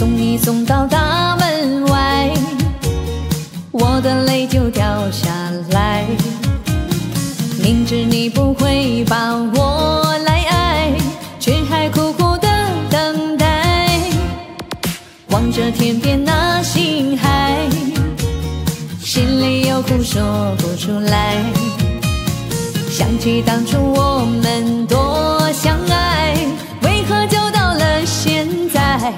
送你送到大门外，我的泪就掉下来。明知你不会把我来爱，却还苦苦的等待。望着天边那星海，心里有苦说不出来。想起当初我们多相爱，为何就到了现在？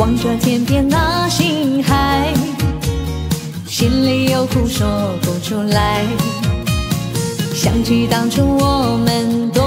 望着天边那星海，心里有苦说不出来。想起当初我们多